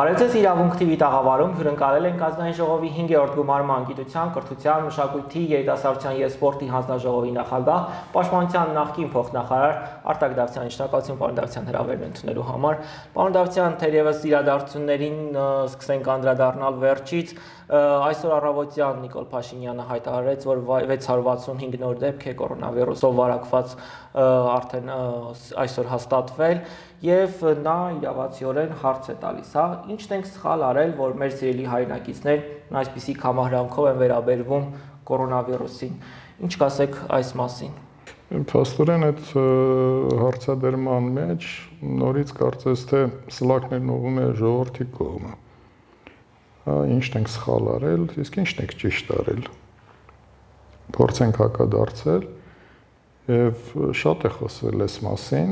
Բարեձեզ իրավունք TV տաղավարում հյուրընկալել ենք ազգային ժողովի 5-րդ գումարման գիտության, կրթության, մշակույթի, երիտասարդության եւ սպորտի հանձնաժողովի նախագահ, պաշտպանության նախկին փոխնախարար Արտակ Դավթյանի շնորհակալություն պարոն Դավթյան հրավերն ընդունելու համար։ Պարոն Դավթյան, թերևս իրադարձություններին սկսենք անդրադառնալ վերջից այսօր առավոտյան Նիկոլ Փաշինյանը հայտարարեց, որ 665 նոր դեպք է կորոնավիրուսով վարակված արդեն այսօր հաստատվել եւ նա իրավացիորեն հարց է տալիս, հա, ի՞նչն ենք սխալ արել, որ մեր սիրելի հայրենակիցներն այսպիսի կամահրանքով են վերաբերվում կորոնավիրուսին։ Ինչ կասեք այս մասին։ Փաստորեն այդ հարցադրման մեջ նորից կարծես թե սլակներն ուղում է ժողովրդի կողմը ինչն ենք սխալ արել, իսկ ինչն ենք ճիշտ արել։ Փորձենք հակադարձել եւ շատ է խոսվել այս մասին,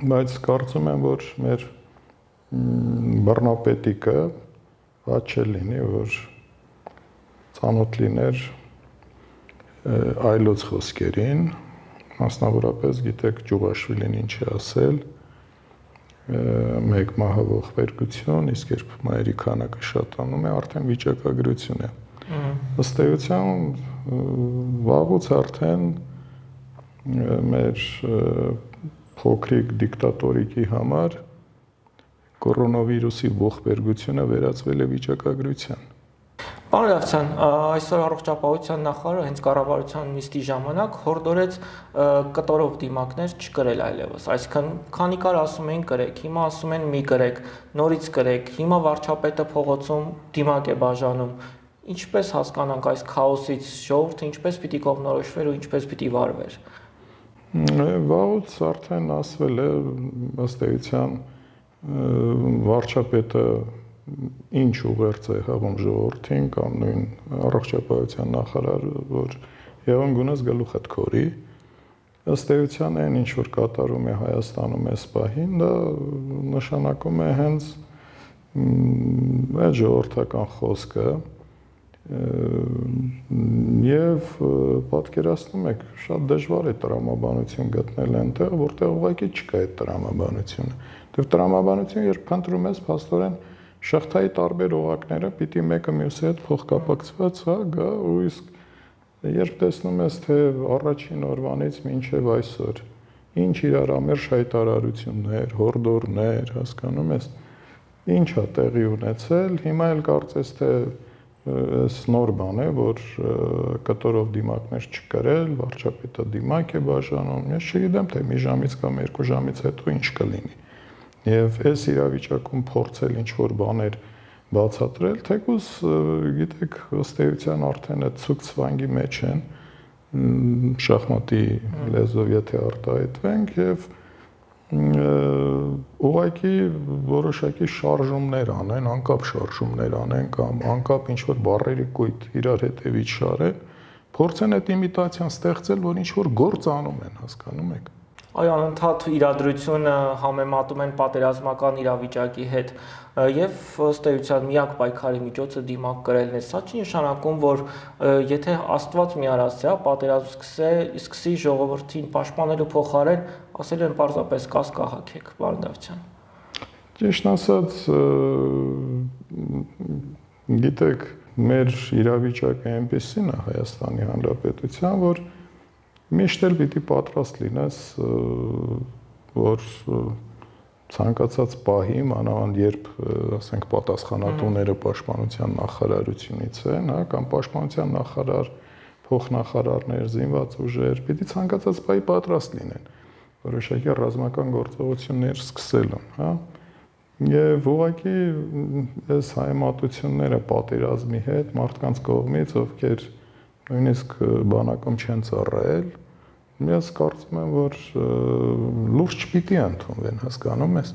բայց կարծում եմ, որ մեր բռնապետիկը հաճ լինի, որ ցանոթ լիներ այլոց խոսքերին, մասնավորապես գիտեք Ջուղաշվիլին ինչ է ասել, մեկ մահվող բերգություն, իսկ երբ մայրի քանակը շատանում է, արդեն վիճակագրություն է։ Ըստ էության վաղուց արդեն մեր փոքրիկ դիկտատորիկի համար կորոնավիրուսի ողբերգությունը վերածվել է վիճակագրության։ Պարոն Լավցյան, այսօր առողջապահության նախարարը հենց կառավարության նիստի ժամանակ հորդորեց կտորով դիմակներ չկրել այլևս։ Այսինքն, քանի կար ասում էին կրեք, հիմա ասում են մի կրեք, նորից կրեք, հիմա վարչապետը փողոցում դիմակ է բաժանում։ Ինչպես հասկանանք այս քաոսից ժողովուրդը ինչպես պիտի կողմնորոշվեր ու ինչպես պիտի վարվեր։ Վաղուց արդեն ասվել է ըստ էության վարչապետը ինչ ուղերձ է հաղում ժողովրդին կամ նույն առողջապահության նախարարը, որ Եվան գունես գլուխդ քորի, ըստ էության այն ինչ որ կատարում է Հայաստանում այս պահին, դա նշանակում է հենց այդ ժողովրդական խոսքը եւ պատկերացնում եք շատ դժվար է տրամաբանություն գտնել այնտեղ, որտեղ ուղղակի չկա այդ տրամաբանությունը։ Դեռ տրամաբանություն երբ փնտրում ես, փաստորեն շղթայի տարբեր օղակները պիտի մեկը մյուսի հետ փոխկապակցված հա գա ու իսկ երբ տեսնում ես թե առաջին օրվանից մինչև այսօր ինչ իրար ամերժ հայտարարություններ, հորդորներ, հասկանում ես, ինչա տեղի ունեցել, հիմա էլ կարծես թե այս նոր բան է, որ կտորով դիմակներ չկրել, վարչապետը դիմակ է բաժանում։ Ես չգիտեմ թե մի ժամից կամ երկու ժամից հետո ինչ կլինի եւ այս իրավիճակում փորձել ինչ որ բաներ բացատրել, թեկուզ գիտեք, ըստ էության արդեն այդ ցուկցվանգի մեջ են շախմատի լեզվով եթե արտահայտվենք եւ ուղղակի որոշակի շարժումներ անեն, անկապ շարժումներ անեն կամ անկապ ինչ որ բարերի կույտ իրար հետևից շարեն, փորձեն այդ իմիտացիան ստեղծել, որ ինչ որ գործ անում են, հասկանում եք այ անընդհատ իրադրությունը համեմատում են պատերազմական իրավիճակի հետ եւ ըստ էության միակ պայքարի միջոցը դիմակ կրելն է։ Սա չի նշանակում, որ եթե Աստված մի արասի, հա, պատերազմ սկսե, սկսի ժողովրդին պաշտպանելու փոխարեն ասել են պարզապես կաս կահակեք, պարոն Դավթյան։ Ճիշտ ասած, գիտեք, մեր իրավիճակը այնպեսին է Հայաստանի Հանրապետության, որ միշտ էլ պիտի պատրաստ լինես որ ցանկացած պահի մանավանդ երբ ասենք պատասխանատուները պաշտպանության նախարարությունից են, հա, կամ պաշտպանության նախարար, փոխնախարարներ, զինված ուժեր, պիտի ցանկացած պահի պատրաստ լինեն որոշակի ռազմական գործողություններ սկսելուն, հա։ Եվ ուղղակի այս հայմատությունները պատերազմի հետ մարդկանց կողմից, ովքեր նույնիսկ բանակում չեն ծառայել, ես կարծում եմ, որ լուրջ չպիտի ընդունվեն, հասկանում ես։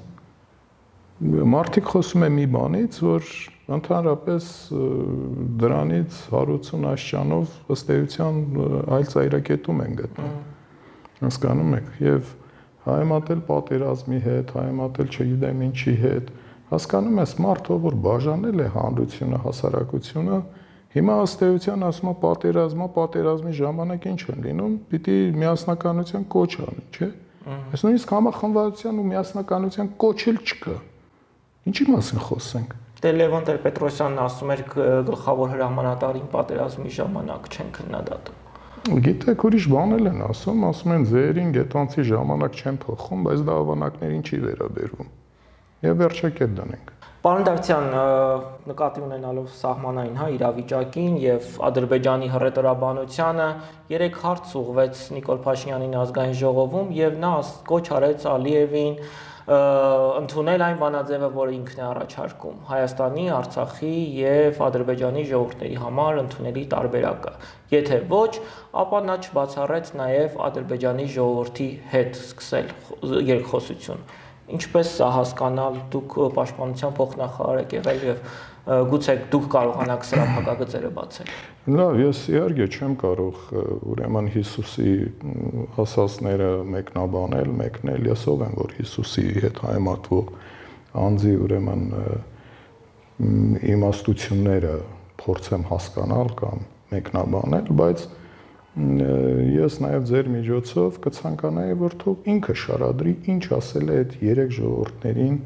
Մարդիկ խոսում են մի բանից, որ ընդհանրապես դրանից հարություն աշճանով ըստ էության այլ ծայրակետում են գտնում։ Հասկանում եք, եւ հայմատել պատերազմի հետ, հայմատել չգիտեմ ինչի հետ, հասկանում ես մարդը, որ բաժանել է հանրությունը, հասարակությունը, Հիմա ըստ էության ասում է պատերազմա, պատերազմի ժամանակ ինչ են լինում, պիտի միասնականության կոչ անի, չէ՞։ Այս նույնիսկ համախմբվածության ու միասնականության կոչ էլ չկա։ Ինչի մասին խոսենք։ Դե Լևոն Տեր-Պետրոսյանն ասում էր գլխավոր հրամանատարին պատերազմի ժամանակ չեն քննադատում։ Գիտեք, ուրիշ բան էլ են ասում, ասում են ձերին գետանցի ժամանակ չեն փոխում, բայց դա ավանակներին չի վերաբերվում։ Եվ վերջակետ դնենք։ Պարոն Դավթյան, նկատի ունենալով սահմանային հա իրավիճակին եւ Ադրբեջանի հռետորաբանությանը, երեք հարց ուղվեց Նիկոլ Փաշինյանին ազգային ժողովում եւ նա կոչ արեց Ալիևին ընդունել այն բանաձևը, որը ինքն է առաջարկում Հայաստանի, Արցախի եւ Ադրբեջանի ժողովուրդների համար ընդունելի տարբերակը։ Եթե ոչ, ապա նա չբացառեց նաեւ Ադրբեջանի ժողովրդի հետ սկսել երկխոսություն։ Ինչպես սա հասկանալ, դուք պաշտպանության փոխնախարար եք եղել եւ գուցե դուք կարողանաք սրա փակագծերը բացել։ Լավ, ես իհարկե չեմ կարող ուրեմն Հիսուսի ասածները մեկնաբանել, մեկնել։ Ես ով եմ, որ Հիսուսի հետ հայմատվող անձի ուրեմն իմաստությունները փորձեմ հասկանալ կամ մեկնաբանել, բայց ես նաև ձեր միջոցով կցանկանայի որ թող ինքը շարադրի ինչ ասել է այդ երեք ժողովուրդներին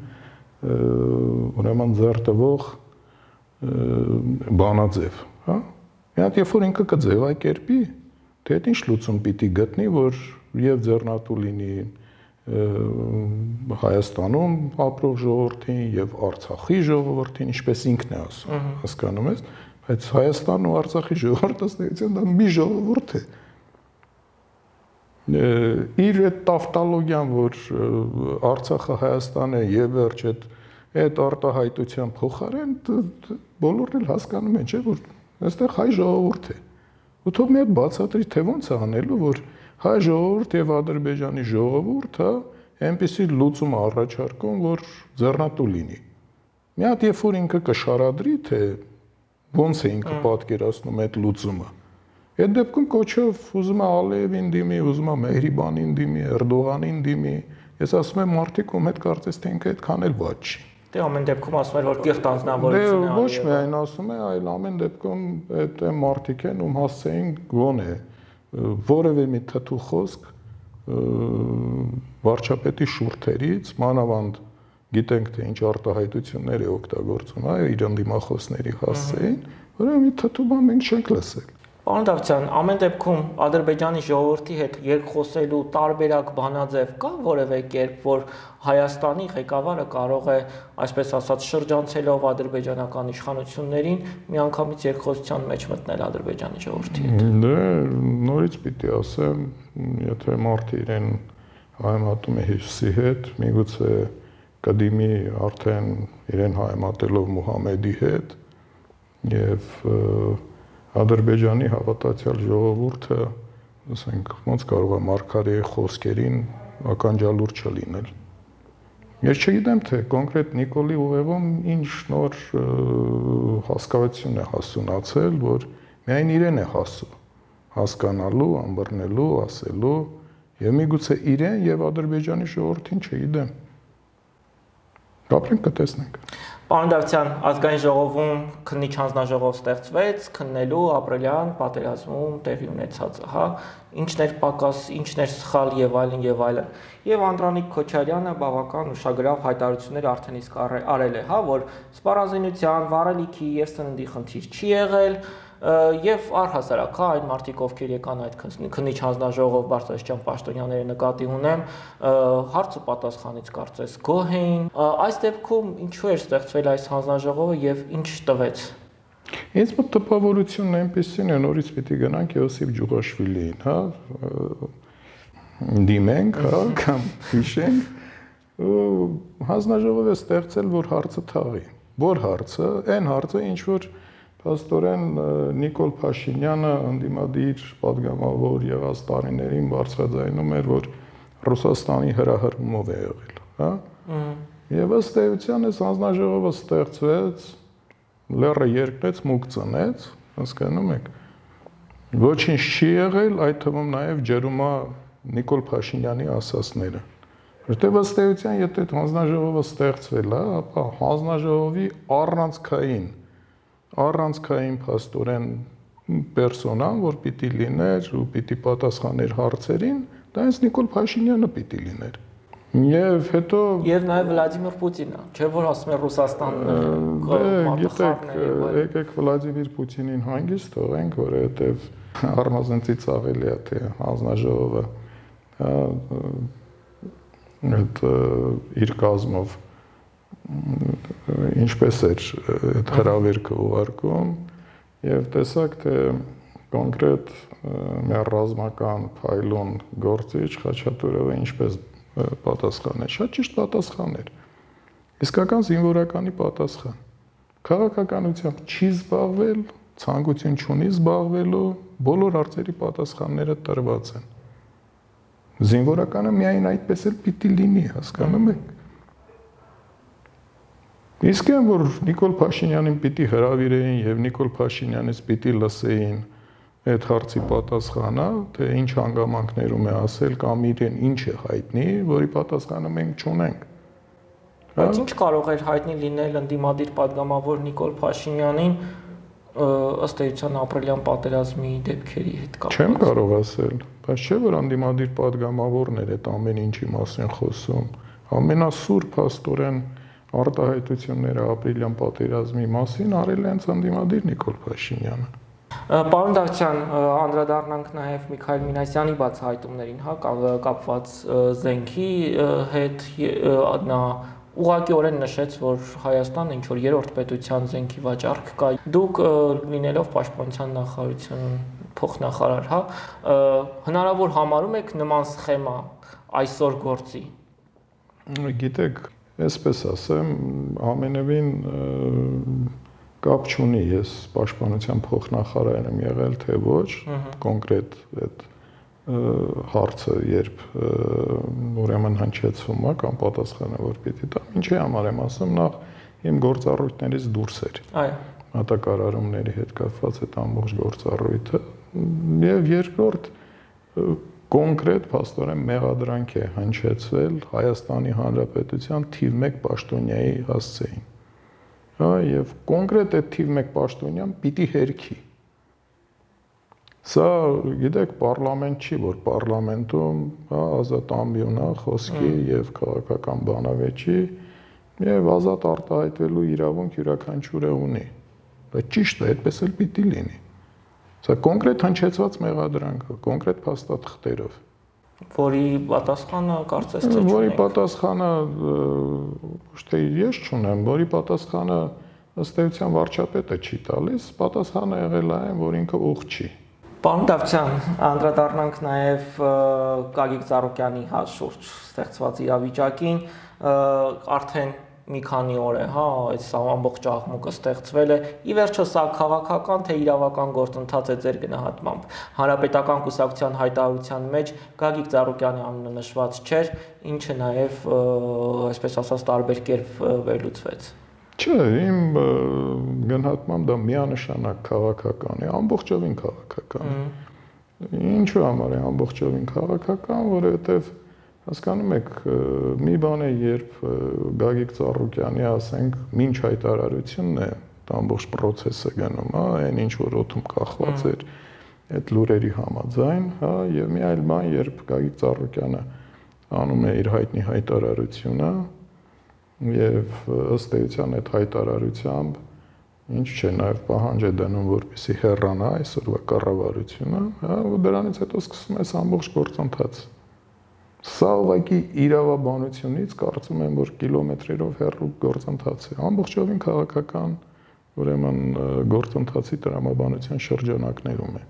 ուրեմն ձերտվող բանաձև, հա? Մի հատ երբ որ ինքը կձևակերպի, թե այդ ինչ լուծում պիտի գտնի, որ եւ ձեռնատու լինի Հայաստանում ապրող ժողովրդին եւ Արցախի ժողովրդին, ինչպես ինքն է ասում, հասկանում ես, բայց Հայաստանն ու Արցախի ստեղծեն դա մի ժողովուրդ է իր այդ տավտալոգիան, որ Արցախը Հայաստան է եւ վերջ այդ այդ արտահայտության փոխարեն բոլորն էլ հասկանում են, չէ՞ որ այստեղ հայ ժողովուրդ է։ Ու թող մի հատ բացատրի, թե ոնց է անելու, որ հայ ժողովուրդ եւ Ադրբեջանի ժողովուրդը այնպեսի լուծում առաջարկում, որ ձեռնատու լինի։ Մի հատ երբ որ ինքը կշարադրի, թե ոնց է ինքը պատկերացնում այդ լուծումը։ Այդ դեպքում կոչով ուզում է Ալիևին դիմի, ուզում է Մեհրիբանին դիմի, Էրդողանին դիմի։ Ես ասում եմ մարդիկ ում հետ կարծես թե ինքը այդքան էլ ված չի։ Դե ամեն դեպքում ասում էր որ կեղտ անձնավորություն է։ Դե ոչ միայն ասում է, այլ ամեն դեպքում այդ մարդիկ են ում հասցեին գոնե որևէ մի թթու խոսք վարչապետի շուրթերից, մանավանդ գիտենք թե ինչ արտահայտություններ է օգտագործում, այ իր ընդդիմախոսների հասցեին, որը մի թթու բան մենք չենք լսել։ Պարոն Դավթյան, ամեն դեպքում Ադրբեջանի ժողովրդի հետ երկխոսելու տարբերակ բանաձև կա որևէ կերպ, որ Հայաստանի ղեկավարը կարող է, այսպես ասած, շրջանցելով ադրբեջանական իշխանություններին միանգամից երկխոսության մեջ մտնել Ադրբեջանի ժողովրդի հետ։ Դե նորից պիտի ասեմ, եթե մարդը իրեն հայմատում է Հիսուսի հետ, միգուցե կդիմի արդեն իրեն հայմատելով Մուհամեդի հետ եւ Ադրբեջանի հավատացյալ ժողովուրդը, ասենք, ոնց կարող է Մարկարիի խոսքերին ականջալուր չլինել։ Ես չգիտեմ թե կոնկրետ Նիկոլի ուղեղում ինչ նոր հասկացություն է հասունացել, որ միայն իրեն է հասու հասկանալու, ամբռնելու, ասելու եւ միգուցե իրեն եւ Ադրբեջանի ժողովրդին չգիտեմ։ Ապրենք կտեսնենք։ Պարոն Դավթյան, ազգային ժողովում քննիչ հանձնաժողով ստեղծվեց քննելու ապրիլյան պատերազմում տեղի ունեցածը, հա, ինչն էր պակաս, ինչն էր սխալ եւ այլն եւ այլն։ Եվ Անդրանիկ Քոչարյանը բավական ուշագրավ հայտարարություններ արդեն իսկ արել է, հա, որ սպառազինության, վառելիքի եւ սննդի խնդիր չի եղել, եւ առհասարակ հա այն մարդիկ ովքեր եկան այդ քննիչ հանձնաժողով Բարսաշճան Պաշտոնյաները նկատի ունեմ հարցը պատասխանից կարծես գոհ էին այս դեպքում ինչու էր ստեղծվել այս հանձնաժողովը եւ ինչ տվեց Ինձ մոտ տպավորությունն այնպեսին է նորից պիտի գնանք Եոսիֆ Ջուղաշվիլիին, հա դիմենք, հա կամ հիշենք հանձնաժողովը ստեղծել որ հարցը թաղի։ Որ հարցը, այն հարցը, ինչ որ Փաստորեն Նիկոլ Փաշինյանը ընդդիմադիր падգամավոր եղած տարիներին բարձրաձայնում էր, որ Ռուսաստանի հրահրումով է եղել, հա? Եվ ըստ էության այս հանձնաժողովը ստեղծվեց, լերը երկեց, մուկ ծնեց, հասկանում եք։ Ոչինչ չի եղել, այդ թվում նաև ջերումա Նիկոլ Փաշինյանի ասասները։ Որտեւ ըստ էության, եթե հանձնաժողովը ստեղծվել է, ապա հանձնաժողովի առանցքային առանցքային փաստորեն պերսոնան, որ պիտի լիներ ու պիտի պատասխաներ հարցերին, դա հենց Նիկոլ Փաշինյանը պիտի լիներ։ Եվ հետո եւ նաեւ Վլադիմիր Պուտինը, չէ՞ որ ասում է Ռուսաստանն գիտեք, եկեք Վլադիմիր Պուտինին հանգիստ թողենք, որովհետեւ առնազն ծիծաղելի է թե հանձնաժողովը այդ իր կազմով ինչպես էր այդ հրավերքը ուղարկում եւ տեսակ թե կոնկրետ մեր ռազմական փայլուն գործիչ Խաչատուրովը ինչպես պատասխան է։ Շատ ճիշտ պատասխան էր։ Իսկական զինվորականի պատասխան։ Քաղաքականությամբ չի զբաղվել, ցանկություն չունի զբաղվելու, բոլոր հարցերի պատասխանները տրված են։ Զինվորականը միայն այդպես էլ պիտի լինի, հասկանում եք։ Իսկ այն որ Նիկոլ Փաշինյանին պիտի հրավիրեին եւ Նիկոլ Փաշինյանից պիտի լսեին այդ հարցի պատասխանը, թե ինչ հանգամանքներում է ասել կամ իրեն ինչ է հայտնի, որի պատասխանը մենք չունենք։ Բայց հա՞։ ինչ կարող էր հայտնի լինել ընդդիմադիր падգամավոր Նիկոլ Փաշինյանին ըստ էության ապրիլյան պատերազմի դեպքերի հետ կապված։ Չեմ կարող ասել, բայց չէ որ անդիմադիր падգամավորներ այդ ամեն ինչի մասին խոսում։ Ամենասուր աստորեն արտահայտությունները ապրիլյան պատերազմի մասին արել է հենց անդիմադիր Նիկոլ Փաշինյանը։ Պարոն Դավթյան, անդրադառնանք նաև Միքայել Մինասյանի բացահայտումներին, հա, կապված զենքի հետ նա ուղղակիորեն նշեց, որ Հայաստանը ինչ որ երրորդ պետության զենքի վաճառք կա։ Դուք լինելով պաշտպանության նախարարություն փոխնախարար, հա, հնարավոր համարում եք նման սխեմա այսօր գործի։ Գիտեք, այսպես ասեմ, ամենևին կապ չունի ես պաշտպանության փոխնախարար եմ եղել թե ոչ, կոնկրետ այդ հարցը երբ ուրեմն հնչեցվում է կամ պատասխանը որ պիտի տամ, ինչի համար եմ ասում, նախ իմ գործառույթներից դուրս էր։ Այո։ Մատակարարումների հետ կապված այդ ամբողջ գործառույթը եւ երկրորդ կոնկրետ փաստորեն մեղադրանք է հնչեցվել Հայաստանի Հանրապետության թիվ 1 պաշտոնյայի հասցեին հա եւ կոնկրետ այդ թիվ 1 պաշտոնյան պիտի հերքի Սա գիտեք պարլամենտ չի, որ պարլամենտում հա ազատ ամբիոնա խոսքի եւ քաղաքական բանավեճի եւ ազատ արտահայտվելու իրավունք յուրաքանչյուրը ունի։ Բայց ճիշտ է, այդպես էլ պիտի լինի։ Սա կոնկրետ հնչեցված մեղադրանք կոնկրետ փաստաթղթերով որի պատասխանը կարծես թե չունեք։ Որի պատասխանը ոչ թե ես չունեմ, որի պատասխանը ըստ էության վարչապետը չի տալիս, պատասխանը եղել է այն, որ ինքը ուղ չի։ Պարոն Դավթյան, անդրադառնանք նաև Գագիկ Ծառուկյանի հա շուրջ ստեղծված իրավիճակին, արդեն մի քանի օր է, հա, այս ամբողջ աղմուկը ստեղծվել է։ Ի վերջո սա քաղաքական թե իրավական գործընթաց է ձեր գնահատմամբ։ Հանրապետական կուսակցության հայտարարության մեջ Գագիկ Ծառուկյանի անունը նշված չէր, ինչը նաև, այսպես ասած, տարբեր կերպ վերլուծվեց։ Չէ, իմ գնահատմամբ դա միանշանակ քաղաքական է, ամբողջովին քաղաքական Ինչու համար է ամբողջովին քաղաքական, որովհետև Հասկանում եք, մի բան է, երբ Գագիկ Ծառուկյանի, ասենք, ինչ հայտարարությունն է, դա ամբողջ process-ը գնում, հա, այն ինչ որ օթում կախված էր այդ լուրերի համաձայն, հա, եւ մի այլ բան, երբ Գագիկ Ծառուկյանը անում է իր հայտնի հայտարարությունը եւ ըստ էության այդ հայտարարությամբ ինչ չէ նաեւ պահանջ է դնում որպեսի հեռանա այսօրվա կառավարությունը, հա, ու դրանից հետո սկսում է ամբողջ գործընթաց Սա ուղղակի իրավաբանությունից կարծում եմ, որ կիլոմետրերով հեռու գործընթաց է։ Ամբողջովին քաղաքական ուրեմն գործընթացի տրամաբանության շրջանակներում է։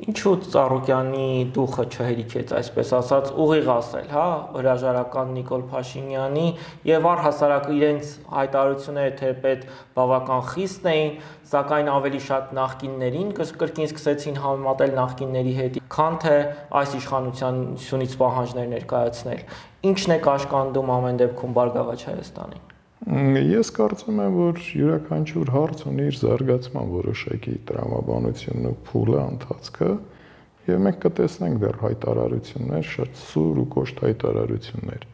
Ինչու Ծառուկյանի դուխը չհերիքեց, այսպես ասած, ուղիղ ասել, հա, հրաժարական Նիկոլ Փաշինյանի եւ առհասարակ իրենց հայտարարությունները թեպետ բավական խիստ էին, սակայն ավելի շատ նախկիններին կրկին սկսեցին համեմատել նախկինների հետ, քան թե այս իշխանությունից պահանջներ ներկայացնել։ Ինչն է կաշկանդում ամեն դեպքում Բարգավաճ Հայաստանին։ Ես կարծում եմ, որ յուրաքանչյուր հարց ունի իր զարգացման որոշակի տրամաբանությունն ու փուլը ընթացքը, եւ մենք կտեսնենք դեռ հայտարարություններ, շատ սուր ու կոշտ հայտարարություններ։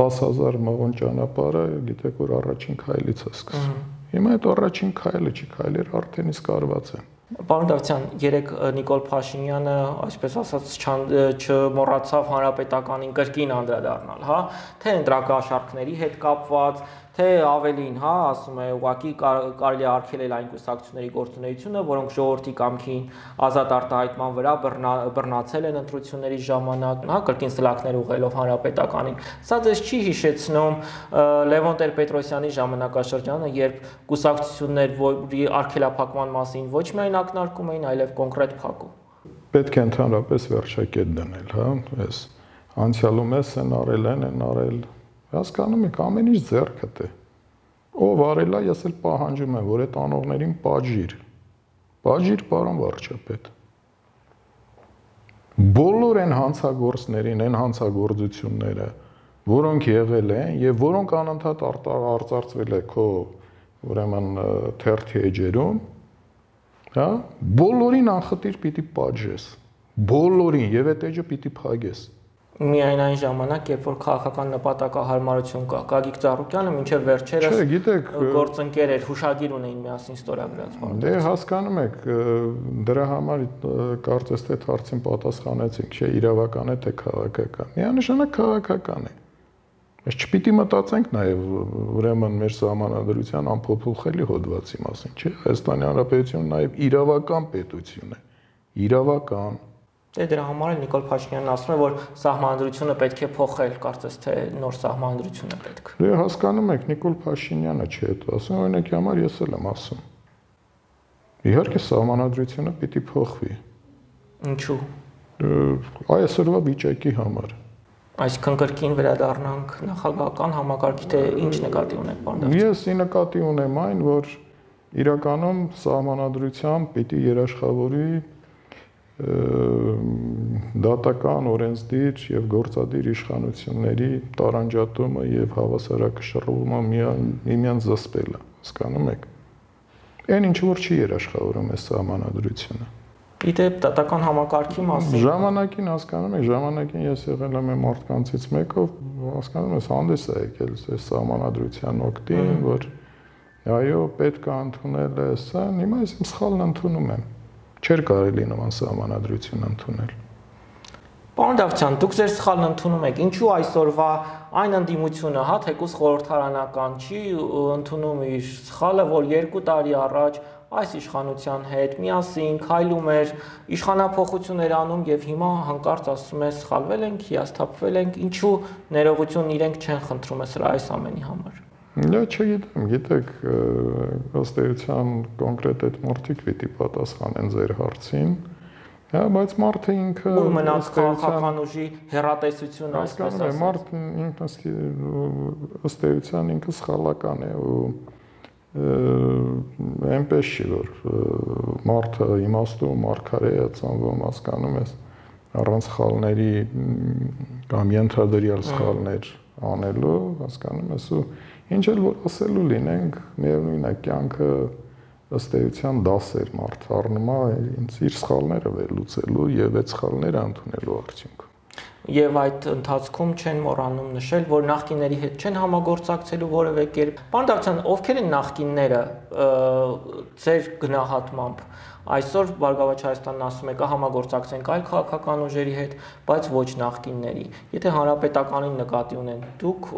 10000 մղոն ճանապարհը, գիտեք, որ առաջին քայլից է սկսվում։ Հիմա այդ առաջին քայլը չի, քայլերը արդեն իսկ արված են։ Պարոն Դավթյան, երեք Նիկոլ Փաշինյանը, այսպես ասած, չմոռացավ հանրապետականին կրկին անդրադառնալ, հա, թե ընտրակաշարքների հետ կապված, թե ավելին, հա, ասում է, ուղակի կարելի է արգելել այն կուսակցությունների գործունեությունը, որոնք ժողովրդի կամքին ազատ արտահայտման վրա բռնացել են ընտրությունների ժամանակ, հա, կրկին սլակներ ուղղելով հանրապետականին։ Սա ձեզ չի հիշեցնում Լևոն Տեր-Պետրոսյանի ժամանակաշրջանը, երբ կուսակցություններ, որի արգելափակման մասին ոչ միայն ակնարկում էին, այլև կոնկրետ փակում։ Պետք է ընդհանրապես վերջակետ դնել, հա, այս անցյալում էս են արել են, են արել Հասկանում եք, ամեն ինչ ձեռքդ է։ Ով արելա, ես էլ պահանջում եմ, որ այդ անողներին պատժիր։ Պատժիր, պարոն վարչապետ։ Բոլոր այն հանցագործներին, այն հանցագործությունները, որոնք եղել են եւ որոնք անընդհատ արձարծվել է քո ուրեմն թերթի էջերում, հա, բոլորին անխտիր պիտի պատժես։ Բոլորին եւ այդ էջը պիտի փագես միայն այն ժամանակ, երբ որ քաղաքական նպատակահարմարություն կա։ Գագիկ Ծառուկյանը մինչև վերջերս Չէ, գիտեք, գործընկեր էր, հուշագիր ունեին միասին ստորագրած բանը։ Դե հասկանում եք, դրա համար կարծես թե հարցին պատասխանեցինք, չէ, իրավական է թե քաղաքական։ Միանշանակ քաղաքական է։ Mēs չպիտի մտածենք նաև ուրեմն մեր սահմանադրության ամփոփուխելի հոդվածի մասին, չէ՞։ Հայաստանի Հանրապետությունը նաև իրավական պետություն է։ Իրավական Դե դրա համար էլ Նիկոլ Փաշինյանն ասում է, որ սահմանադրությունը պետք է փոխել, կարծես թե նոր սահմանադրություն է պետք։ Դե հասկանում եք, Նիկոլ Փաշինյանը չի այդ ասում, օրինակի համար ես էլ եմ ասում։ Իհարկե սահմանադրությունը պիտի փոխվի։ Ինչու։ Այսօրվա վիճակի համար։ Այսինքն կրկին վերադառնանք նախագահական համակարգի թե ինչ նկատի ունեք բանը։ Ես ի նկատի ունեմ այն, որ իրականում սահմանադրությամբ պիտի երաշխավորի դատական օրենսդիր եւ գործադիր իշխանությունների տարանջատումը եւ հավասարակշռումը միմյանց զսպելը, հասկանում եք։ Այն ինչ որ չի երաշխավորում է սահմանադրությունը։ Իդեպ դատական համակարգի մասին ժամանակին հասկանում եք, ժամանակին ես եղել եմ մարդկանցից մեկով, հասկանում ես հանդես է եկել այս սահմանադրության օկտին, որ այո, պետք է ընդունել է սա, հիմա ես իմ սխալն ընդունում եմ Չէր կարելի նման սահմանադրություն ընդունել։ Պարոն Դավթյան, դուք ձեր սխալն ընդունում եք։ Ինչու այսօրվա այն ընդդիմությունը, հա, թեկուս խորհրդարանական չի ընդունում իր սխալը, որ 2 տարի առաջ այս իշխանության հետ միասին քայլում էր, իշխանապողություններ անում եւ հիմա հանկարծ ասում է սխալվել ենք, հիասթափվել ենք, ինչու ներողություն իրենք չեն խնդրում սրա այս ամենի համար։ Դա չգիտեմ, գիտեք, ըստ էության կոնկրետ այդ մարդիկ պիտի պատասխանեն ձեր հարցին։ Հա, բայց մարդը ինքը ու մնաց քաղաքական ուժի հերատեսություն այսպես ասած։ Մարդը ինքն ըստ էության ինքը սխալական է ու այնպես չի որ մարդը իմաստու մարգարե է ծնվում, հասկանում ես, առանց սխալների կամ ենթադրյալ սխալներ անելու, հասկանում ես ու Ինչ էլ որ ասելու լինենք, միևնույն է կյանքը ըստ էության դասեր մարդ առնում է ինձ իր սխալները վերլուծելու եւ այդ սխալները ընդունելու արդյունք եւ այդ ընթացքում չեն մոռանում նշել, որ նախկինների հետ չեն համագործակցելու որևէ կերպ։ Պարոն Դավթյան, ովքեր են նախկինները ձեր գնահատմամբ Այսօր Բարգավաճ Հայաստանն ասում է կա համագործակցենք այլ քաղաքական ուժերի հետ, բայց ոչ նախկինների։ Եթե հանրապետականին նկատի ունեն, դուք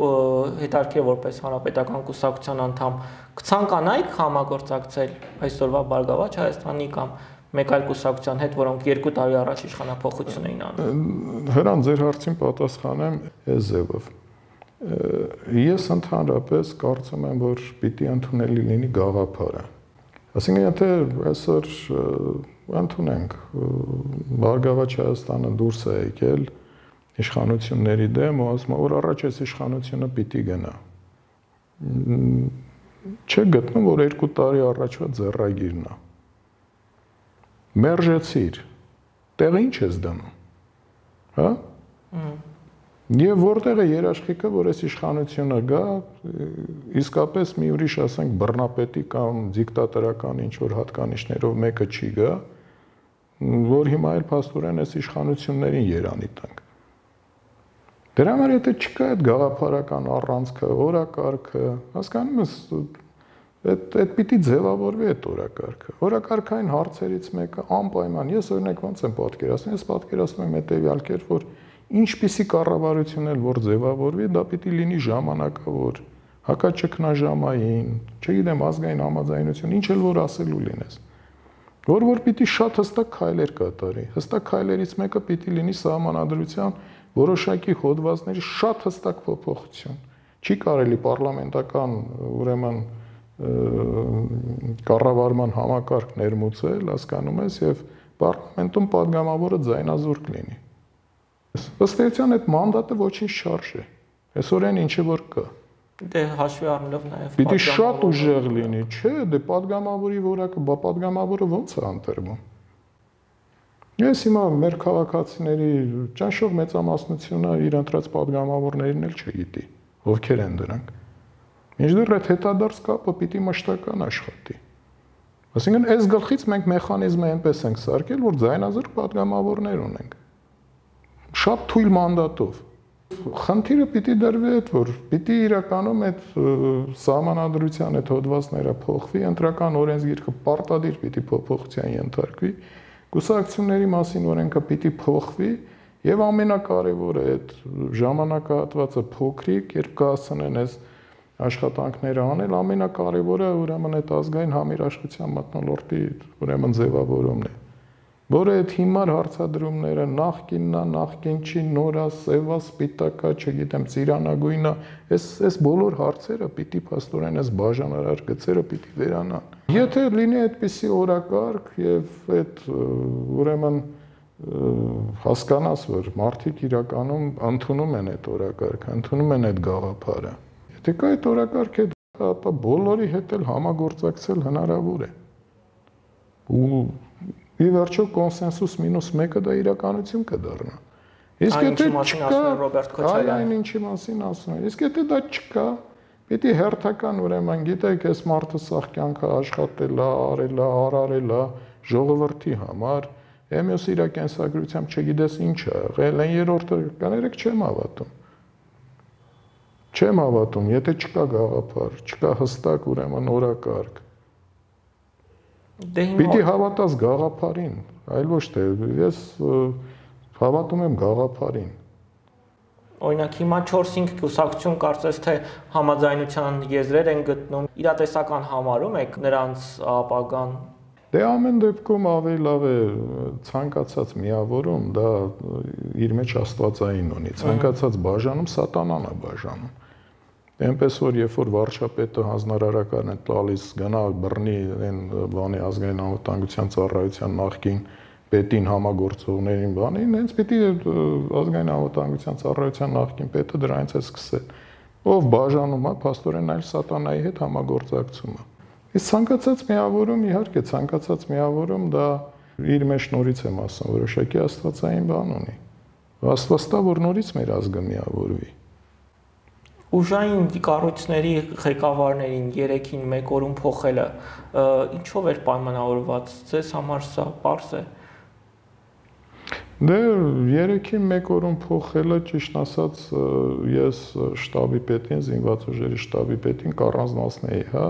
հետարքե որպես հանրապետական կուսակցության անդամ կցանկանայիք համագործակցել այսօրվա Բարգավաճ Հայաստանի կամ մեկ այլ կուսակցության հետ, որոնք երկու տարի առաջ իշխանապողություն էին անում։ Հրան ձեր հարցին պատասխանեմ Էզևով։ Ես ընդհանրապես կարծում եմ, որ պիտի ընդունելի լինի գաղափարը Այսինքն եթե այսօր ընդունենք Բարգավաճ Հայաստանը դուրս է եկել իշխանությունների դեմ ու ասում որ առաջ այս իշխանությունը պիտի գնա։ Չէ գտնում որ երկու տարի առաջվա ձեռագիրն է։ Մերժեցիր։ Տեղը ինչ ես դնում։ Հա? Եվ որտեղ է երաշխիքը, որ այս իշխանությունը գա, իսկապես մի ուրիշ, ասենք, բռնապետի կամ դիկտատորական ինչ որ հատկանիշներով մեկը չի գա, որ հիմա էլ փաստորեն այս իշխանություններին երանի տանք։ Դրա համար եթե չկա այդ գաղափարական առանցքը, օրակարգը, հասկանում ես, Այդ այդ պիտի ձևավորվի այդ օրակարգը։ Օրակարգային հարցերից մեկը անպայման ես օրինակ ոնց եմ պատկերացնում, ես պատկերացնում եմ հետեւյալ կերպ, որ ինչպիսի կառավարություն էլ որ ձևավորվի, դա պիտի լինի ժամանակավոր, հակաճգնաժամային, չգիտեմ ազգային համաձայնություն, ինչ էլ որ ասելու լինես որ որ պիտի շատ հստակ քայլեր կատարի։ Հստակ քայլերից մեկը պիտի լինի սահմանադրության որոշակի հոդվածների շատ հստակ փոփոխություն։ Չի կարելի parlamentական ուրեմն կառավարման համակարգ ներմուծել, հասկանում ես, եւ parlamentum падգամավորը ձայնազուրկ լինի։ Ըստ էության այդ մանդատը ոչինչ շարժ է։ Այսօրեն ինչ որ կա։ Դե հաշվի առնելով նաև Պիտի շատ ուժեղ լինի, չէ՞, դե падգամավորի որակը, բա падգամավորը ո՞նց է անտերվում։ Ես հիմա մեր քաղաքացիների ճնշող մեծամասնությունը իր ընտրած падգամավորներին էլ չգիտի, ովքեր են դրանք։ Մինչդեռ այդ հետադարձ կապը պիտի մշտական աշխատի։ Այսինքն այս գլխից մենք մեխանիզմը այնպես ենք սարքել, որ ձայնազրկ падգամավորներ ունենք։ Շատ թույլ մանդատով։ Խնդիրը պիտի դրվի այդ, որ պիտի իրականում այդ սահմանադրության այդ հոդվածները փոխվի, ընտրական օրենսգիրքը պարտադիր պիտի փոփոխության ենթարկվի, կուսակցությունների մասին օրենքը պիտի փոխվի, եւ ամենակարևորը այդ ժամանակահատվածը փոքրիկ, երբ կհասցնեն այս աշխատանքները անել, ամենակարևորը ուրեմն այդ ազգային համիրաշխության մտնոլորտի ուրեմն ձևավորումն է որը այդ հիմար հարցադրումները նախկիննա, նախկին չի, նորա, սևա, սպիտակա, չգիտեմ, ծիրանագույնա, այս այս բոլոր հարցերը պիտի փաստորեն այս բաժանարար գծերը պիտի վերանան։ Եթե լինի այդպիսի օրակարգ եւ այդ ուրեմն հասկանաս որ մարդիկ իրականում ընդունում են այդ օրակարգը, ընդունում են այդ գաղափարը Եթե կա այդ օրակարգը, ապա բոլորի հետ էլ համագործակցել հնարավոր է։ Ու ի վերջո կոնսենսուս մինուս 1-ը դա իրականություն կդառնա։ Իսկ եթե չկա Ռոբերտ Քոչարյանը, այն ինչի մասին ասում Իսկ եթե դա չկա, Պիտի հերթական ուրեմն գիտեք, այս մարդը սաղ կյանքը աշխատել է, արել է, արարել է ժողովրդի համար, Էմիոս իր կենսագրությամբ չգիտես ինչ է եղել, այն երրորդը կաներեք չեմ հավատում։ Չեմ հավատում, եթե չկա գաղափար, չկա հստակ ուրեմն օրակարգ։ Դե հիմա Պիտի հավատաս գաղափարին, այլ ոչ թե ես հավատում եմ գաղափարին։ Օրինակ հիմա 4-5 կուսակցություն կարծես թե համաձայնության եզրեր են գտնում։ Իրատեսական համարում եք նրանց ապագան Դե ամեն դեպքում ավելի լավ է ցանկացած միավորում, դա իր մեջ աստվածային ունի։ Ցանկացած բաժանում սատանան է բաժանում։ Էնպես որ երբ որ վարչապետը հանձնարարական է տալիս գնա բռնի այն բանի ազգային անվտանգության ծառայության նախկին պետին համագործողներին բանին, հենց պիտի ազգային անվտանգության ծառայության նախկին պետը դրանից է սկսել։ Ով բաժանում է, աստորեն այլ սատանայի հետ համագործակցում է։ Իսկ ցանկացած միավորում, իհարկե, ցանկացած միավորում դա իր մեջ նորից եմ ասում, որոշակի աստվածային բան ունի։ Աստվածտա որ նորից մեր ազգը միավորվի ուժային կառույցների ղեկավարներին 3-ին մեկ օրում փոխելը ինչով էր պայմանավորված ձեզ համար սա པարս է? Դե 3-ին մեկ օրում փոխելը ճիշտ ասած ես շտաբի պետին զինված ուժերի շտաբի պետին կառանձնացնեի, հա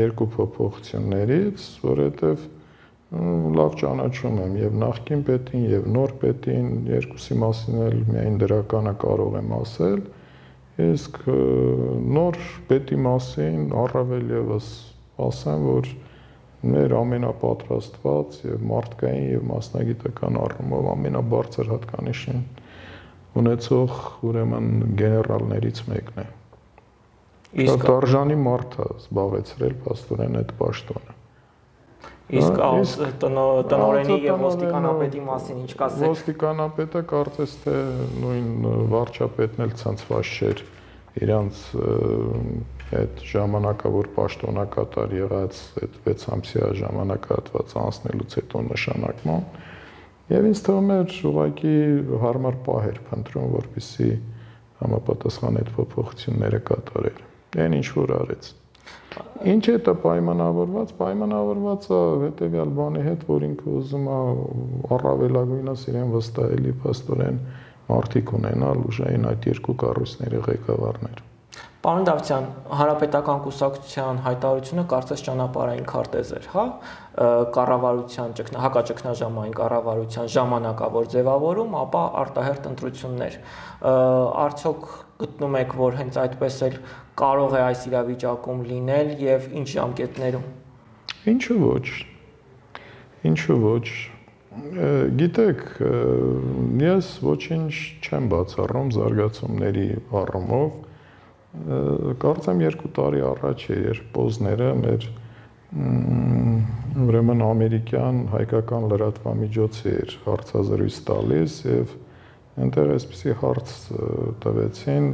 երկու փոփոխություններից, որովհետև լավ ճանաչում եմ եւ նախկին պետին եւ նոր պետին երկուսի մասին էլ միայն դրականը կարող եմ ասել Իսկ նոր պետի մասին առավել եւս ասեմ, որ մեր ամենապատրաստված եւ մարդկային եւ մասնագիտական առումով ամենաբարձր հատկանիշին ունեցող ուրեմն գեներալներից մեկն է։ Իսկ դարժանի մարդ է զբաղեցրել աստորեն այդ պաշտոնը։ Իսկ տնորենի եւ ոստիկանապետի մասին ինչ կասեք։ Ոստիկանապետը կարծես թե նույն վարչապետն էլ ցանցված չէր իրանց այդ ժամանակավոր պաշտոնակատար եղած այդ 6 ամսյա ժամանակահատված անցնելուց հետո նշանակման եւ ինձ թվում էր ուղղակի հարմար պահ էր փնտրում որպիսի համապատասխան այդ փոփոխությունները կատարեր։ Այն ինչ որ արեց Ինչ է դա պայմանավորված։ Պայմանավորված է հետեւյալ բանի հետ, որ ինքը ուզում է առավելագույնս իրեն վստահելի փաստորեն մարդիկ ունենալ ուժային այդ երկու կառույցների ղեկավարներ։ Պարոն Դավթյան, հանրապետական կուսակցության հայտարարությունը կարծես ճանապարհային քարտեզ էր, հա, կառավարության ճգնա հակաճգնաժամային կառավարության ժամանակավոր ձևավորում, ապա արտահերտ ընտրություններ։ Արդյոք գտնում եք, որ հենց այդպես էլ կարող է այս իրավիճակում լինել եւ ինչ ժամկետներում։ Ինչու ոչ։ Ինչու ոչ։ Գիտեք, ես ոչինչ չեմ բացառում զարգացումների առումով կարծեմ 2 տարի առաջ է, երբ պոզները մեր ուրեմն ամերիկյան հայկական լրատվամիջոցի էր հարցազրույց տալիս եւ այնտեղ էսպիսի հարց տվեցին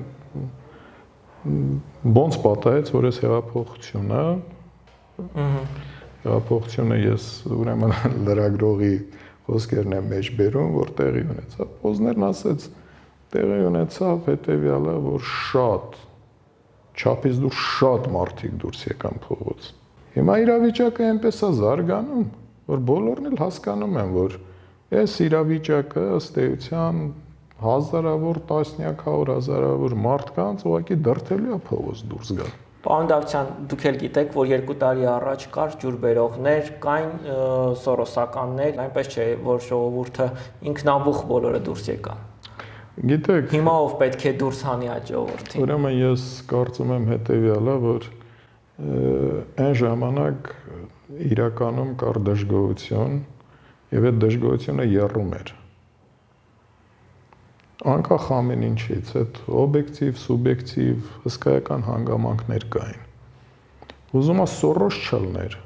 ոնց պատահեց որ այս հեղափոխությունը հեղափոխությունը ես ուրեմն լրագրողի խոսքերն եմ մեջ բերում որ տեղի ունեցավ պոզներն ասեց տեղի ունեցավ հետեւյալը որ շատ չափից դուրս շատ մարդիկ դուրս եկան փողոց։ Հիմա իրավիճակը այնպես է զարգանում, որ բոլորն էլ հասկանում են, որ այս իրավիճակը ըստ էության հազարավոր, տասնյակ, հարյուր հազարավոր մարդկանց ուղղակի դրթելու է փողոց դուրս գալ։ Պարոն Դավթյան, դուք էլ գիտեք, որ երկու տարի առաջ կար ջուրբերողներ, կային սորոսականներ, այնպես չէ, որ ժողովուրդը ինքնաբուխ բոլորը դուրս եկան։ Գիտեք, հիմա ով պետք է դուրս հանի այդ ժողովրդին։ Ուրեմն ես կարծում եմ հետեւյալը, որ այն ժամանակ իրականում կար դժգոհություն եւ այդ դժգոհությունը երրում էր։ Անկախ ամեն ինչից, այդ օբյեկտիվ, սուբյեկտիվ, հսկայական հանգամանքներ կային։ Ուզում է Սորոս չլներ։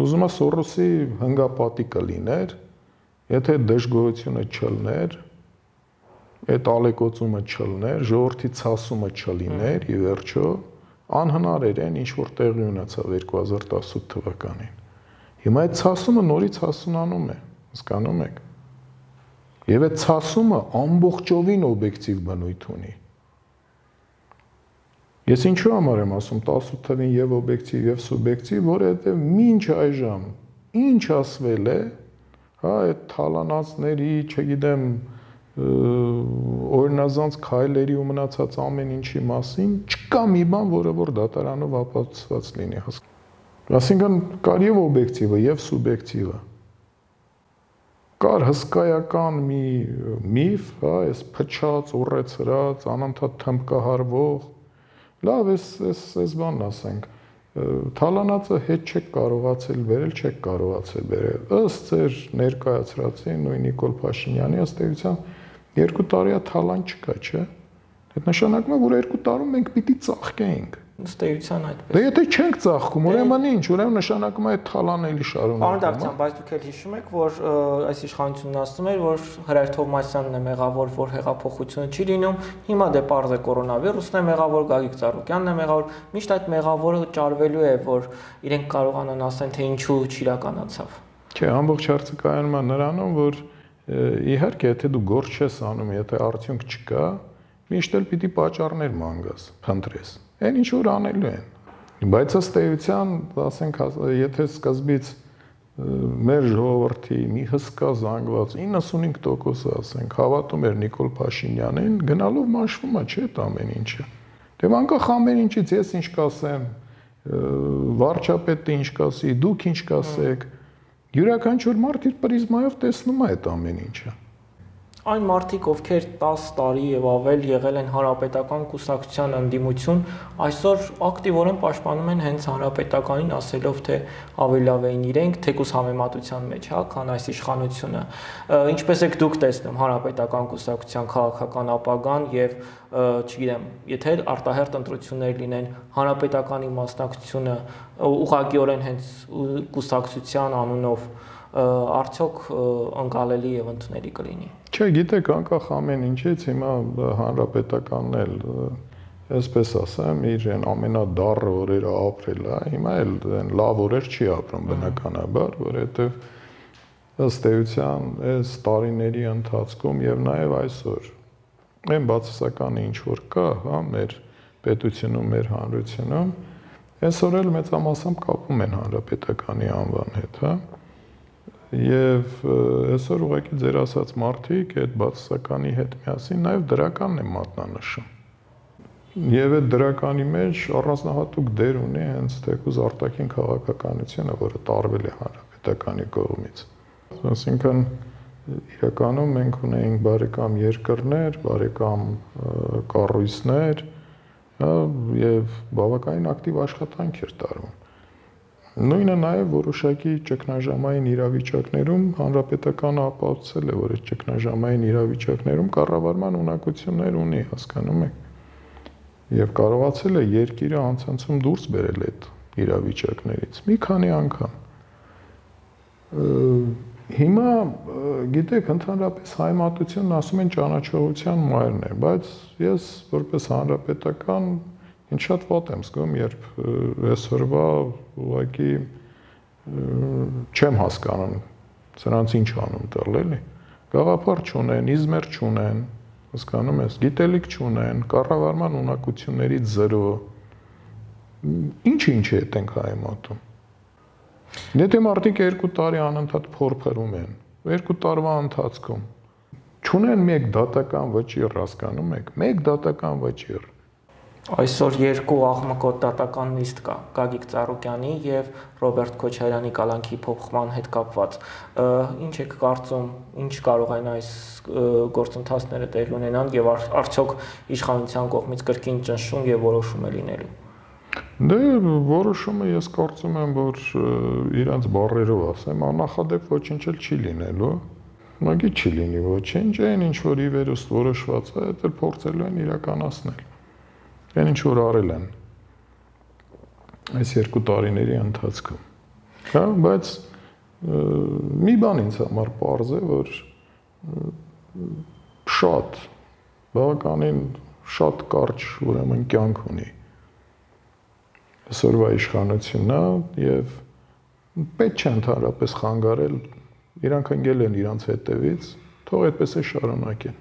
Ուզում է Սորոսի հնգապատիկը լիներ, եթե դժգոհությունը չլներ, այդ ալեկոծումը չլներ, ժողովրդի ցասումը չլիներ, ի վերջո անհնար էր այն ինչ որ տեղի ունեցավ 2018 թվականին։ Հիմա այդ ցասումը նորից հասունանում է, հասկանում եք։ Եվ այդ ցասումը ամբողջովին օբյեկտիվ բնույթ ունի։ Ես ինչու համար եմ ասում 18 թվին եւ օբյեկտիվ եւ սուբյեկտիվ, որովհետեւ ինչ այժմ ինչ ասվել է, հա, այդ թալանացների, չգիտեմ, օրինազանց քայլերի ու մնացած ամեն ինչի մասին չկա մի բան, որը որ դատարանով ապացուցված լինի։ Այսինքն կար եւ օբյեկտիվը եւ սուբյեկտիվը։ Կար հսկայական մի միֆ, հա, այս փչած, ուռեցրած, անընդհատ թմկահարվող։ Լավ, էս էս էս բանն ասենք Թալանացը հետ չեք կարողացել վերել, չեք կարողացել վերել։ Ըստ ձեր ներկայացրածի նույն Նիկոլ Փաշինյանի ըստ էության Երկու տարի է թալան չկա, չէ՞։ Դա նշանակում է, որ երկու տարում մենք պիտի ծաղկեինք։ Ըստ էության այդպես։ Դե եթե չենք ծաղկում, ուրեմն ինչ, ուրեմն նշանակում է այդ թալանը էլի շարունակվում։ Պարոն Դավթյան, բայց դուք էլ հիշում եք, որ այս իշխանությունն ասում էր, որ Հրայր Թովմասյանն է մեղավոր, որ հեղափոխությունը չի լինում։ Հիմա դե པարզ է կորոնավիրուսն է մեղավոր, Գագիկ Ծառուկյանն է մեղավոր։ Միշտ այդ մեղավորը ճարվելու է, որ իրենք կարողանան ասեն, թե ինչու չիրականացավ։ Չէ, ամբողջ հարցը կայանում է նրանում, որ Իհարկե, եթե դու գործ չես անում, եթե արդյունք չկա, միշտ էլ պիտի պատճառներ մանգաս, փնտրես։ Այն ինչ որ անելու են։ Բայց ըստ էության, ասենք, եթե սկզբից մեր ժողովրդի մի հսկա զանգված 95%-ը, ասենք, հավատում էր Նիկոլ Փաշինյանին, գնալով մաշվում է, չէ՞ դա ամեն ինչը։ Դե անկախ ամեն ինչից ես ինչ կասեմ, վարչապետը ինչ կասի, դուք ինչ կասեք, յուրաքանչյուր մարդ իր պրիզմայով տեսնում է այդ ամեն ինչը այն մարդիկ, ովքեր 10 տարի եւ ավել եղել են հանրապետական կուսակցության ընդդիմություն, այսօր ակտիվորեն պաշտպանում են հենց հանրապետականին, ասելով թե ավելի լավ էին իրենք, թեկուս համեմատության մեջ, հա, քան այս իշխանությունը։ Ինչպես եք դուք տեսնում հանրապետական կուսակցության քաղաքական ապագան եւ չգիտեմ, եթե արտահերտ ընտրություններ լինեն, հանրապետականի մասնակցությունը ուղղակիորեն հենց կուսակցության անունով արդյոք անկալելի եւ ընդունելի կլինի։ Չէ, գիտեք, անկախ ամեն ինչից հիմա հանրապետականն էլ այսպես ասեմ, իր այն ամենադառը օրերը ապրել է, հիմա էլ այն լավ օրեր չի ապրում բնականաբար, որովհետեւ ըստ էության այս տարիների ընթացքում եւ նաեւ այսօր այն բացասականը ինչ որ կա, հա, մեր պետությունում, մեր հանրությունում, այսօր էլ մեծամասամբ կապում են հանրապետականի անվան հետ, հա Եվ այսօր ուղղակի ձեր ասած մարդիկ այդ բացասականի հետ միասին նաև դրականն են մատնանշում։ Եվ այդ դրականի մեջ առանձնահատուկ դեր ունի հենց թեկուզ արտաքին քաղաքականությունը, որը տարվել է հանրապետականի կողմից։ Այսինքն իրականում մենք ունեինք բարեկամ երկրներ, բարեկամ կառույցներ, եւ բավականին ակտիվ աշխատանք էր տարվում։ Նույնը նաև որոշակի ճգնաժամային իրավիճակներում հանրապետականը ապացուցել է, որ այդ ճգնաժամային իրավիճակներում կառավարման ունակություններ ունի, հասկանում եք։ Եվ կարողացել է երկիրը անցանցում դուրս բերել այդ իրավիճակներից մի քանի անգամ Հիմա գիտեք, ընդհանրապես հայ մատությունն ասում են ճանաչողության մայրն է, բայց ես որպես հանրապետական ինչ շատ ված եմ զգում, երբ այսօրվա ուղակի չեմ հասկանում սրանց ինչ անում տալ էլի։ Գաղափար չունեն, իզմեր չունեն, հասկանում ես, գիտելիք չունեն, կառավարման ունակություններից 0։ Ինչ-ինչ է այդենք հայ մատում Եթե մարդիկ 2 տարի անընդհատ փորփրում են, 2 տարվա ընթացքում ճունեն մեկ դատական վճիռ, հասկանում եք, մեկ դատական վճիռ։ Այսօր երկու աղմկոտ դատական նիստ կա՝ Գագիկ Ծառուկյանի եւ Ռոբերտ Քոչարյանի կալանքի փոխման հետ կապված։ Ինչ եք կարծում, ինչ կարող են այս գործընթացները տեղ ունենան եւ արդյոք իշխանության կողմից կրկին ճնշում եւ որոշում է լինելու։ Դե որոշումը ես կարծում եմ, որ իրանց բարերով ասեմ, աննախադեպ ոչինչ էլ չի լինելու։ Մագի չի լինի ոչինչ, այն ինչ որ ի վերուստ որոշված է, դա փորձելու են իրականացնել։ Այն ինչ որ արել են այս երկու տարիների ընթացքում։ Հա, բայց մի բան ինձ համար པարզ է, որ շատ բավականին շատ կարճ ուրեմն կյանք ունի այսօրվա իշխանությունն է եւ պետք չէ ընդհանրապես խանգարել իրանք ընկել են իրանց հետևից թող այդպես է շարունակեն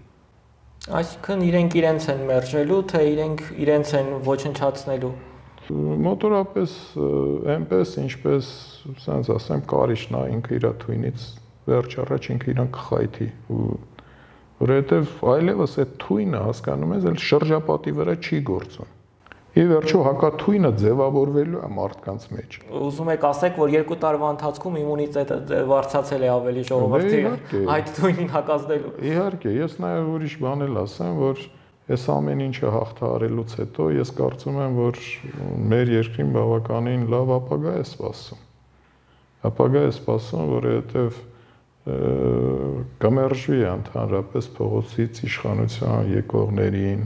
այսինքն իրենք իրենց են մերժելու թե իրենք իրենց են ոչնչացնելու մոտորապես այնպես ինչպես ասենց ասեմ կարիճն է ինքը իր թույնից վերջ առաջ ինքը իրան կխայթի որովհետև այլևս այդ թույնը հասկանում ես, այլ շրջապատի վրա չի գործում Ի վերջո հակաթույնը ձևավորվելու է մարդկանց մեջ։ Ուզում եք ասեք, որ երկու տարվա ընթացքում իմունիտետը վարձացել է ավելի ժողովրդի այդ թույնին հակազդելու։ Իհարկե, ես նաև ուրիշ բան էլ ասեմ, որ այս ամեն ինչը հաղթահարելուց հետո ես կարծում եմ, որ մեր երկրին բավականին լավ ապագա է սպասում։ Ապագա է սպասում, որովհետև կմերժվի ընդհանրապես փողոցից իշխանության եկողներին,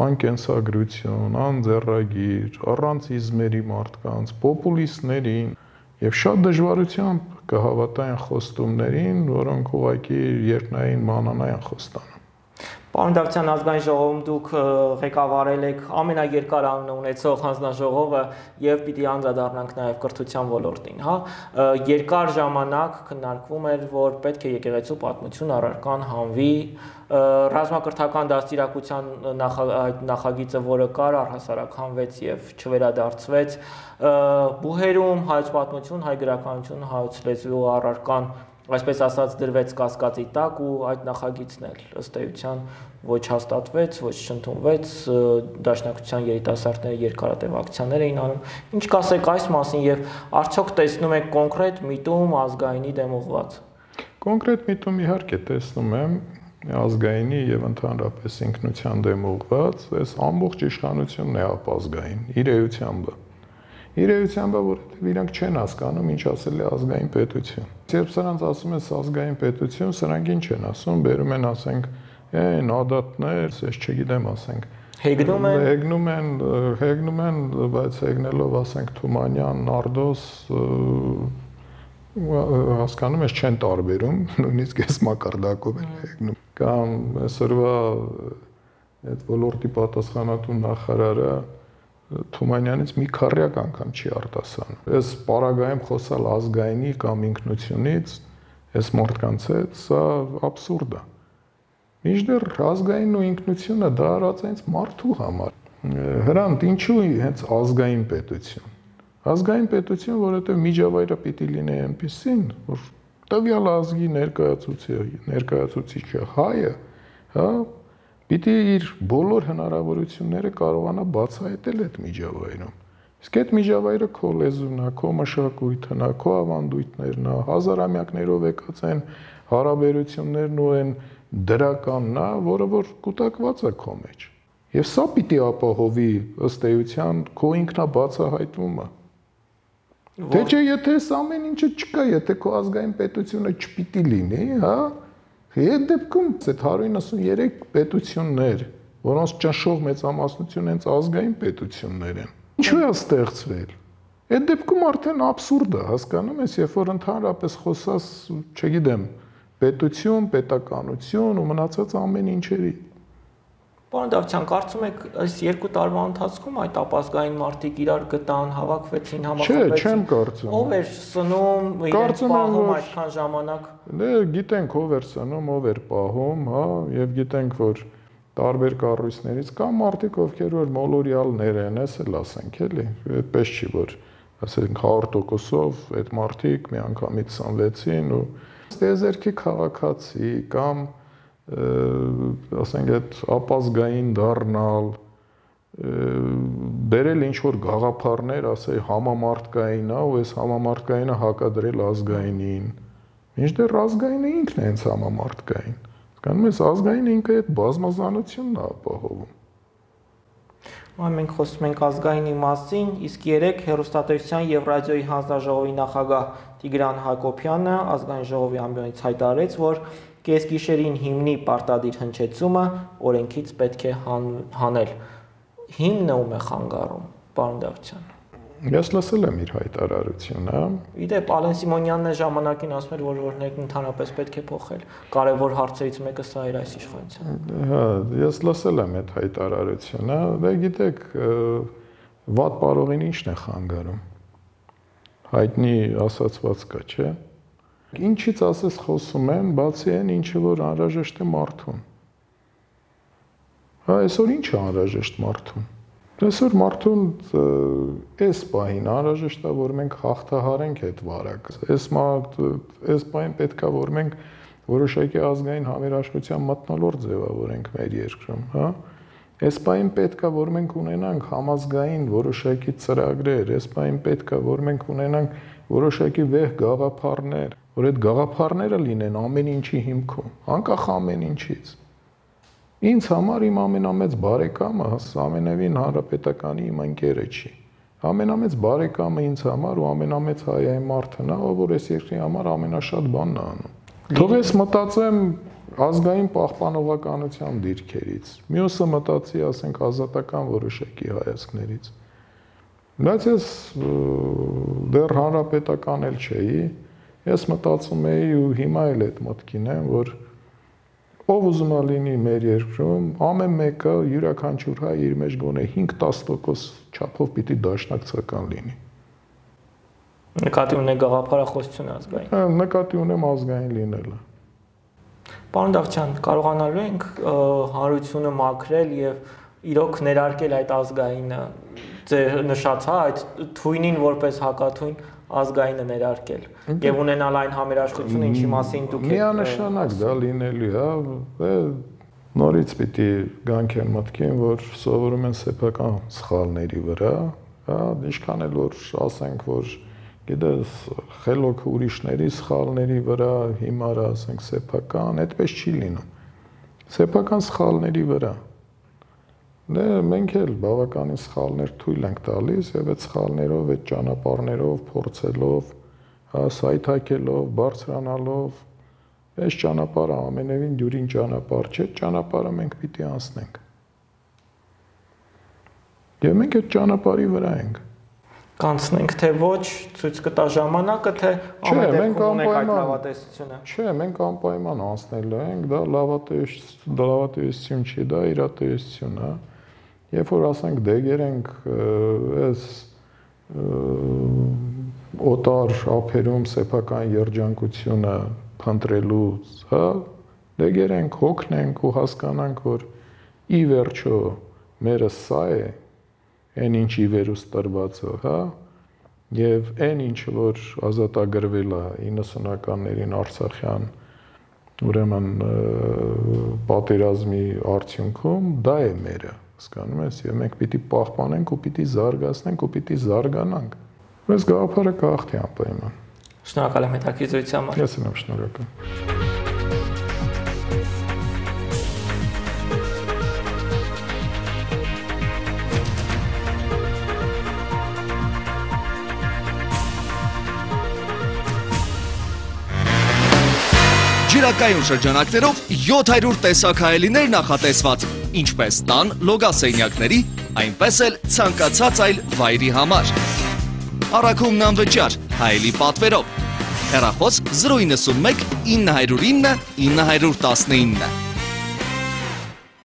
անկենսագրություն, անձեռագիր, առանց իզմերի մարդկանց, պոպուլիստներին եւ շատ դժվարությամբ կհավատային խոստումներին, որոնք ուղղակի երկնային մանանային խոստան Պարոն Դավթյան, ազգային ժողովում դուք ղեկավարել եք ամենաերկար անունը ունեցող հանձնաժողովը եւ պիտի անդրադառնանք նաեւ կրթության ոլորտին, հա։ Երկար ժամանակ քննարկվում էր, որ պետք է եկեղեցու պատմություն առարկան հանվի ռազմակրթական դաստիարակության այդ նախագիծը, որը կար, առհասարակ հանվեց եւ չվերադարձվեց։ Բուհերում հայոց պատմություն, հայ գրականություն, հայոց լեզու առարկան այսպես ասած դրվեց կասկածի տակ ու այդ նախագիծն էլ ըստ էության ոչ հաստատվեց, ոչ չընդունվեց, դաշնակցության երիտասարդները երկարատև ակցիաներ էին անում։ Ինչ կասեք այս մասին եւ արդյոք տեսնում եք կոնկրետ միտում ազգայինի դեմ ուղված։ Կոնկրետ միտում իհարկե տեսնում եմ ազգայինի եւ ընդհանրապես ինքնության դեմ ուղված, այս ամբողջ իշխանությունն է ապազգային իր էությամբ իրեյությամբ, որովհետև իրանք չեն հասկանում ինչ ասել է ազգային պետություն։ Երբ սրանց ասում ես ազգային պետություն, սրանք ինչ են ասում, բերում են ասենք, այն ադատներ, ես չգիտեմ, ասենք, հեգնում են հեգնում են հեգնում են բայց հեգնելով ասենք Թումանյան, Նարդոս հասկանում ես չեն տարբերում նույնիսկ այս մակարդակով են հեգնում կամ այսօրվա այդ ոլորտի պատասխանատու նախարարը Թումանյանից մի քառյակ անգամ չի արտասանում։ Այս պարագայում խոսալ ազգայինի կամ ինքնությունից, այս մարդկանց հետ, սա абսուրդ է։ Մինչդեռ ազգայինն ու ինքնությունը դա արած այնց մարդու համար։ Հրանտ ինչու հենց ազգային պետություն։ Ազգային պետություն, որովհետև միջավայրը պիտի լինի այնպեսին, որ տվյալ ազգի ներկայացուցիչը, ներկայացուցիչը հայը, հա, պիտի իր բոլոր հնարավորությունները կարողանա բացահայտել այդ միջավայրում։ Իսկ այդ միջավայրը քո լեզուն է, քո մշակույթն է, քո ավանդույթներն է, հազարամյակներով եկած են հարաբերություններն ու են դրականն է, որը որ կուտակված է քո մեջ։ Եվ սա պիտի ապահովի ըստ էության քո ինքնաբացահայտումը։ Դե չէ, եթե այս ամեն ինչը չկա, եթե քո ազգային պետությունը չպիտի լինի, հա, այդ դեպքում այդ 193 պետություններ, որոնց ճնշող մեծամասնությունը հենց ազգային պետություններ են Ինչու է ստեղծվել։ Այդ դեպքում արդեն абսուրդ է, հասկանում ես, երբ որ ընդհանրապես խոսած, չգիտեմ, պետություն, պետականություն ու մնացած ամեն ինչերի։ Պարոն Դավթյան, կարծում եք այս երկու տարվա ընթացքում այդ ապազգային մարտիկ իրար գտան, հավաքվեցին, համախմբեցին։ Չէ, չեմ կարծում։ Ով էր սնում, իրենց պահում այդքան ժամանակ։ Դե գիտենք ով էր սնում, ով էր պահում, հա, եւ գիտենք որ տարբեր կառույցներից կամ մարդիկ, ովքեր որ մոլորիալներ են, էս էլ ասենք, էլի, այդպես չի որ ասենք 100%-ով այդ մարդիկ միանգամից սանվեցին ու ստեզերքի քաղաքացի կամ ասենք այդ ապազգային դառնալ բերել ինչ որ գաղափարներ, ասել համամարտկային ու այս համամարտկայինը հակադրել ազգայինին։ Մինչդեռ ազգայինը ինքն է հենց համամարտկային։ Կանում ես ազգային ինքը այդ բազմազանությունն է ապահովում։ Այ մենք խոսում ենք ազգայինի մասին, իսկ երեք հերոստատեսության եւ ռադիոյի հանձնաժողովի նախագահ Տիգրան Հակոբյանը ազգային ժողովի ամբիոնից հայտարարեց, որ կեսգիշերին հիմնի պարտադիր հնչեցումը օրենքից պետք է հանել։ Հիմնը ում է խանգարում, պարոն Դավթյան։ Ես լսել եմ իր հայտարարությունը։ Իդեպ Ալեն Սիմոնյանն է ժամանակին ասում էր, որ օրենքն ընդհանրապես պետք է փոխել։ Կարևոր հարցերից մեկը սա էր այս իշխանության։ Հա, ես լսել եմ այդ հայտարարությունը։ Դե գիտեք, վատ բարողին ի՞նչն է խանգարում։ Հայտնի ասացված կա, չէ՞։ Ինչից ասես խոսում են, բացի այն, ինչը որ անհրաժեշտ է մարդուն։ Հա, այսօր ինչ է անհրաժեշտ մարդուն։ Այսօր մարդուն այս պահին անհրաժեշտ է որ մենք հաղթահարենք այդ վարակը։ Այս մարդ այս պահին պետքա որ մենք որոշակի ազգային համերաշխության մտնոլորտ ձևավորենք մեր երկրում, հա։ Այս պահին պետքա որ մենք ունենանք համազգային որոշակի ծրագրեր, այս պահին պետքա որ մենք ունենանք որոշակի վեհ գաղափարներ, որ այդ գաղափարները լինեն ամեն ինչի հիմքում, անկախ ամեն ինչից Ինձ համար իմ ամենամեծ բարեկամը ամենևին հանրապետականի իմ ընկերը չի։ Ամենամեծ բարեկամը ինձ համար ու ամենամեծ հայային մարդն է, որ այս երկրի համար ամենաշատ բանն է անում։ Թող ես մտածեմ ազգային պահպանողականության դիրքերից։ Մյուսը մտածի, ասենք, ազատական որոշակի հայացքներից։ Բայց ես դեռ հանրապետական էլ չէի։ Ես մտածում էի ու հիմա էլ այդ մտքին եմ, որ ով ուզում է լինի մեր երկրում, ամեն մեկը յուրաքանչյուր հայ իր մեջ գոնե 5-10% չափով պիտի դաշնակցական լինի։ Նկատի ունեք գաղափարախոսություն ազգային։ Հա, նկատի ունեմ ազգային լինելը։ Պարոն Դավթյան, կարողանալու ենք հանրությունը մաքրել եւ իրոք ներարկել այդ ազգայինը ձեր նշած, հա, այդ թույնին որպես հակաթույն ազգայինը ներարկել եւ ունենալ այն համերաշխությունը, ինչի մասին դուք եք միանշանակ դա լինելու է, հա, նորից պիտի գանք են մտքին, որ սովորում են սեփական սխալների վրա, հա, ինչքան էլ որ ասենք, որ գիտես, խելոք ուրիշների սխալների վրա հիմար ասենք սեփական, այդպես չի լինում։ Սեփական սխալների վրա Դե մենք էլ բավականին սխալներ թույլ ենք տալիս եւ այդ սխալներով, այդ ճանապարհներով, փորձելով, սայթակելով, բարձրանալով, այս ճանապարհը ամենևին դյուրին ճանապարհ չէ, ճանապարհը մենք պիտի անցնենք։ Եվ մենք այդ ճանապարհի վրա ենք կանցնենք թե ոչ, ցույց կտա ժամանակը, թե ամեն դեպքում ունենք այդ լավատեսությունը։ Չէ, մենք անպայման անցնելու ենք, դա լավատես լավատեսություն չի, դա իրատեսություն է։ Երբ որ ասենք դեգերենք այս օտար ափերում սեփական երջանկությունը փնտրելուց, հա, դեգերենք, հոգնենք ու հասկանանք, որ ի վերջո մերը սա է, այն ինչի վերուս տրվածը, հա, եւ այն ինչ որ ազատագրվել է 90-ականներին Արցախյան ուրեմն պատերազմի արդյունքում դա է մերը, հասկանում ես, եւ մենք պիտի պահպանենք ու պիտի զարգացնենք ու պիտի զարգանանք։ Մեզ գաղափարը կախտի անպայման։ Շնորհակալ եմ հետաքրքրության համար։ Ես եմ շնորհակալ։ Ջրակայուն շրջանակներով 700 տեսակ հայելիներ նախատեսված, ինչպես տան լոգասենյակների, այնպես էլ ցանկացած այլ վայրի համար։ Առաքումն անվճար, հայելի պատվերով։ Հեռախոս 091 909 919